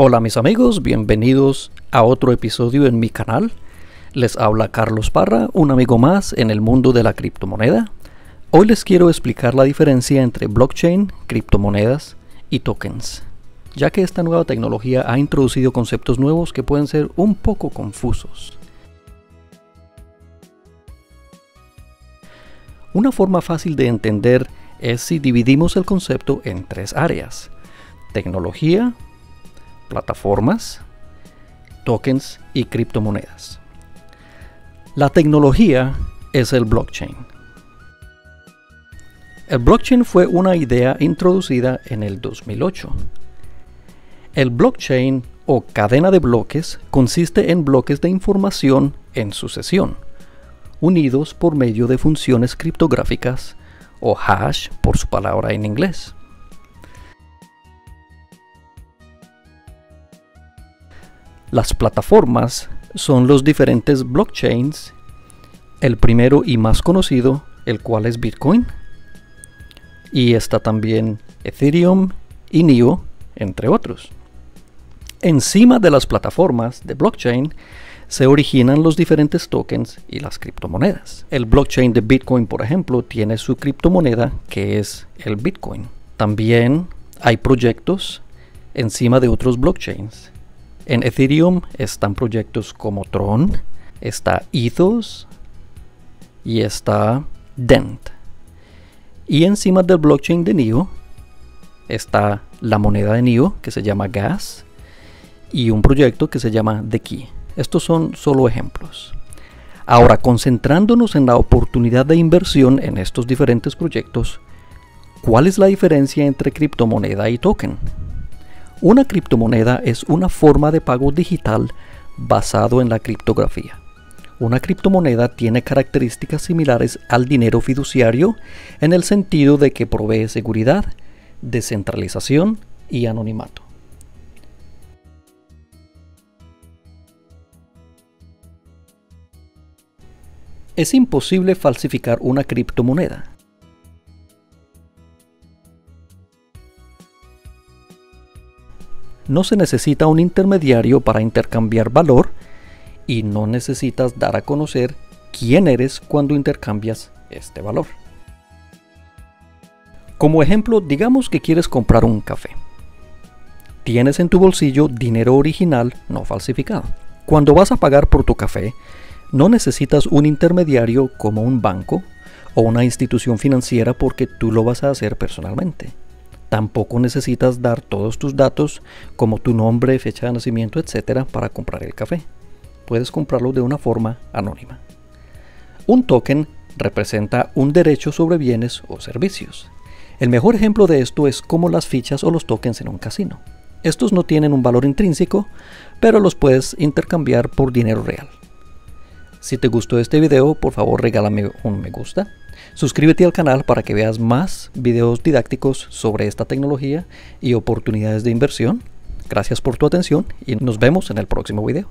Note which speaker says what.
Speaker 1: Hola mis amigos, bienvenidos a otro episodio en mi canal. Les habla Carlos Parra, un amigo más en el mundo de la criptomoneda. Hoy les quiero explicar la diferencia entre blockchain, criptomonedas y tokens, ya que esta nueva tecnología ha introducido conceptos nuevos que pueden ser un poco confusos. Una forma fácil de entender es si dividimos el concepto en tres áreas. Tecnología, plataformas, tokens y criptomonedas. La tecnología es el blockchain. El blockchain fue una idea introducida en el 2008. El blockchain o cadena de bloques consiste en bloques de información en sucesión, unidos por medio de funciones criptográficas o hash por su palabra en inglés. Las plataformas son los diferentes blockchains, el primero y más conocido, el cual es Bitcoin, y está también Ethereum y NIO, entre otros. Encima de las plataformas de blockchain se originan los diferentes tokens y las criptomonedas. El blockchain de Bitcoin, por ejemplo, tiene su criptomoneda que es el Bitcoin. También hay proyectos encima de otros blockchains en Ethereum están proyectos como Tron, está Ethos y está Dent. Y encima del blockchain de NIO está la moneda de NIO que se llama Gas y un proyecto que se llama The Key. Estos son solo ejemplos. Ahora, concentrándonos en la oportunidad de inversión en estos diferentes proyectos, ¿cuál es la diferencia entre criptomoneda y token? Una criptomoneda es una forma de pago digital basado en la criptografía. Una criptomoneda tiene características similares al dinero fiduciario en el sentido de que provee seguridad, descentralización y anonimato. Es imposible falsificar una criptomoneda. No se necesita un intermediario para intercambiar valor y no necesitas dar a conocer quién eres cuando intercambias este valor. Como ejemplo, digamos que quieres comprar un café. Tienes en tu bolsillo dinero original no falsificado. Cuando vas a pagar por tu café, no necesitas un intermediario como un banco o una institución financiera porque tú lo vas a hacer personalmente. Tampoco necesitas dar todos tus datos como tu nombre, fecha de nacimiento, etcétera, para comprar el café. Puedes comprarlo de una forma anónima. Un token representa un derecho sobre bienes o servicios. El mejor ejemplo de esto es como las fichas o los tokens en un casino. Estos no tienen un valor intrínseco, pero los puedes intercambiar por dinero real. Si te gustó este video, por favor regálame un me gusta Suscríbete al canal para que veas más videos didácticos sobre esta tecnología y oportunidades de inversión. Gracias por tu atención y nos vemos en el próximo video.